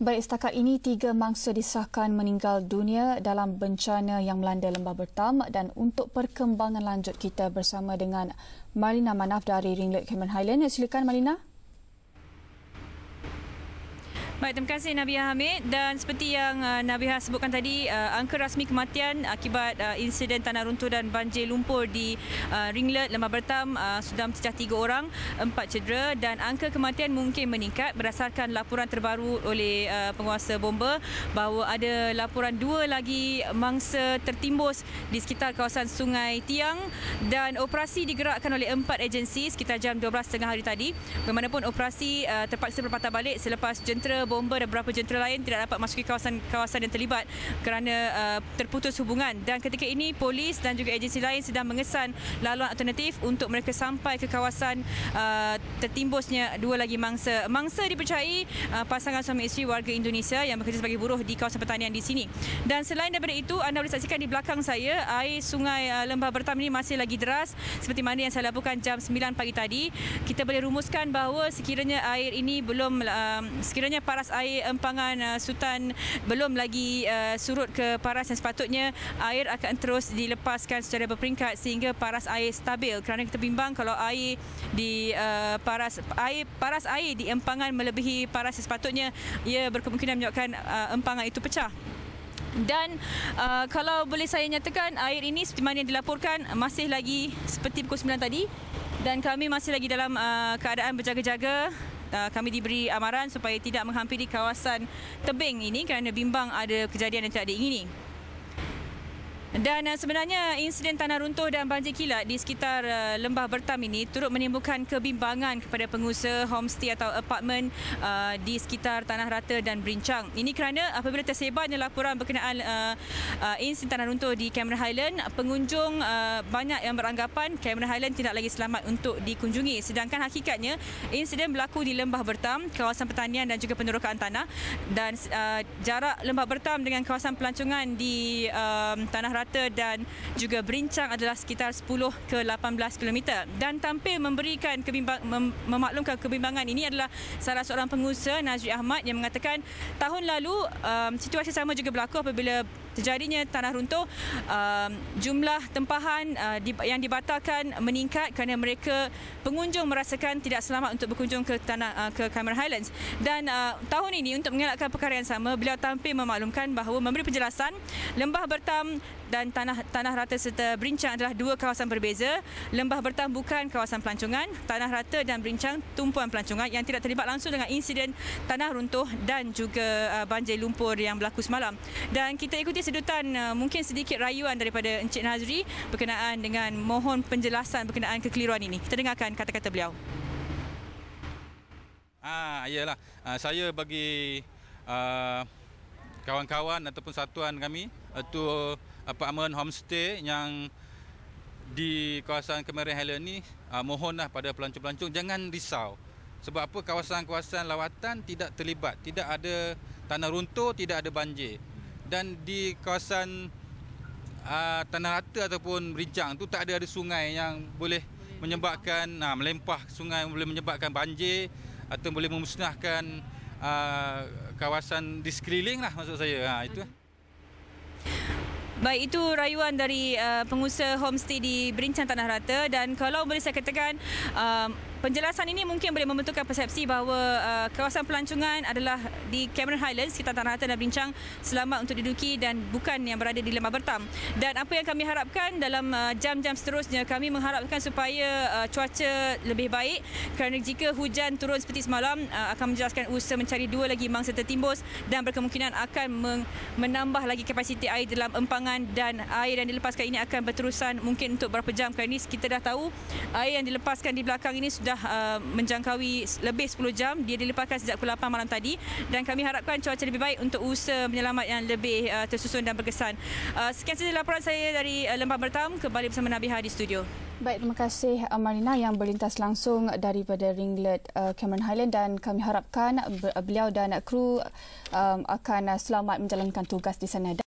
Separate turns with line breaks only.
Baik, setakat ini tiga mangsa disahkan meninggal dunia dalam bencana yang melanda Lembah Bertam dan untuk perkembangan lanjut kita bersama dengan Marlina Manaf dari Ringlet Cameron Highland. Silakan Marlina.
Baik, terima kasih Nabiha Hamid dan seperti yang uh, Nabiha sebutkan tadi, uh, angka rasmi kematian akibat uh, insiden tanah runtuh dan banjir lumpur di uh, Ringlet, Lembah Bertam uh, sudah mencecah tiga orang, empat cedera dan angka kematian mungkin meningkat berdasarkan laporan terbaru oleh uh, penguasa bomba bahawa ada laporan dua lagi mangsa tertimbus di sekitar kawasan Sungai Tiang dan operasi digerakkan oleh empat agensi sekitar jam 12.30 hari tadi. Bagaimanapun operasi uh, terpaksa berpatah balik selepas jentera bomba dan beberapa jentera lain tidak dapat masuki kawasan-kawasan yang terlibat kerana uh, terputus hubungan dan ketika ini polis dan juga agensi lain sedang mengesan laluan alternatif untuk mereka sampai ke kawasan uh, tertimbusnya dua lagi mangsa. Mangsa dipercayai uh, pasangan suami isteri warga Indonesia yang bekerja sebagai buruh di kawasan pertanian di sini. Dan selain daripada itu anda boleh saksikan di belakang saya air sungai uh, Lembah Bertam ini masih lagi deras seperti mana yang saya laporkan jam 9 pagi tadi. Kita boleh rumuskan bahawa sekiranya air ini belum uh, sekiranya para paras air empangan uh, Sultan belum lagi uh, surut ke paras. Yang sepatutnya air akan terus dilepaskan secara berperingkat sehingga paras air stabil. Kerana kita bimbang kalau air di uh, paras air paras air di empangan melebihi paras yang sepatutnya ia berkemungkinan menyebabkan uh, empangan itu pecah. Dan uh, kalau boleh saya nyatakan air ini seperti mana yang dilaporkan masih lagi seperti pukul 9 tadi. Dan kami masih lagi dalam uh, keadaan berjaga-jaga kami diberi amaran supaya tidak menghampiri kawasan tebing ini kerana bimbang ada kejadian yang tidak diingini. Dan uh, sebenarnya insiden tanah runtuh dan banjir kilat di sekitar uh, Lembah Bertam ini turut menimbulkan kebimbangan kepada pengusaha homestay atau apartmen uh, di sekitar Tanah Rata dan Berincang. Ini kerana apabila tersebarnya laporan berkenaan insiden tanah runtuh di Cameron Highland, pengunjung banyak yang beranggapan Cameron Highland tidak lagi selamat untuk dikunjungi. Sedangkan hakikatnya insiden berlaku di Lembah Bertam, kawasan pertanian dan juga penerokaan tanah dan jarak Lembah Bertam dengan kawasan pelancongan di Tanah Rata Rata dan juga Berincang adalah sekitar 10 ke 18 km dan tampil memberikan kebimbang, mem, memaklumkan kebimbangan ini adalah salah seorang pengusaha Nazri Ahmad yang mengatakan tahun lalu um, situasi sama juga berlaku apabila terjadinya tanah runtuh um, jumlah tempahan uh, di, yang dibatalkan meningkat kerana mereka pengunjung merasakan tidak selamat untuk berkunjung ke tanah uh, ke Cameron Highlands. Dan uh, tahun ini untuk mengelakkan perkara yang sama beliau tampil memaklumkan bahawa memberi penjelasan lembah bertam dan tanah tanah rata serta berincang adalah dua kawasan berbeza. Lembah bertam bukan kawasan pelancongan tanah rata dan berincang tumpuan pelancongan yang tidak terlibat langsung dengan insiden tanah runtuh dan juga uh, banjir lumpur yang berlaku semalam. Dan kita ikuti ikuti sedutan uh, mungkin sedikit rayuan daripada Encik Nazri berkenaan dengan mohon penjelasan berkenaan kekeliruan ini. Kita dengarkan kata-kata beliau.
Ah, iyalah. Uh, saya bagi uh, kawan-kawan ataupun satuan kami itu apartmen homestay yang di kawasan Kemarin Highland ni uh, mohonlah pada pelancong-pelancong jangan risau. Sebab apa kawasan-kawasan lawatan tidak terlibat, tidak ada tanah runtuh, tidak ada banjir dan di kawasan uh, tanah rata ataupun rincang tu tak ada ada sungai yang boleh menyebabkan uh, melempah sungai boleh menyebabkan banjir atau boleh memusnahkan uh, kawasan di sekeliling lah maksud saya. Ha, itu.
Baik, itu rayuan dari uh, pengusaha homestay di Berincang Tanah Rata. Dan kalau boleh saya katakan uh, Penjelasan ini mungkin boleh membentukkan persepsi bahawa uh, kawasan pelancongan adalah di Cameron Highlands, sekitar Tanah Rata dan Bincang selamat untuk diduduki dan bukan yang berada di Lembah Bertam. Dan apa yang kami harapkan dalam uh, jam-jam seterusnya, kami mengharapkan supaya uh, cuaca lebih baik kerana jika hujan turun seperti semalam uh, akan menjelaskan usaha mencari dua lagi mangsa tertimbus dan berkemungkinan akan menambah lagi kapasiti air dalam empangan dan air yang dilepaskan ini akan berterusan mungkin untuk berapa jam kerana ini kita dah tahu air yang dilepaskan di belakang ini sudah sudah uh, menjangkaui lebih 10 jam. Dia dilepaskan sejak pukul 8 malam tadi dan kami harapkan cuaca lebih baik untuk usaha menyelamat yang lebih uh, tersusun dan berkesan. Uh, sekian sahaja laporan saya dari uh, Lembah Bertam. Kembali bersama Nabiha di studio.
Baik, terima kasih Marina yang berlintas langsung daripada Ringlet uh, Cameron Highland dan kami harapkan beliau dan kru um, akan selamat menjalankan tugas di sana.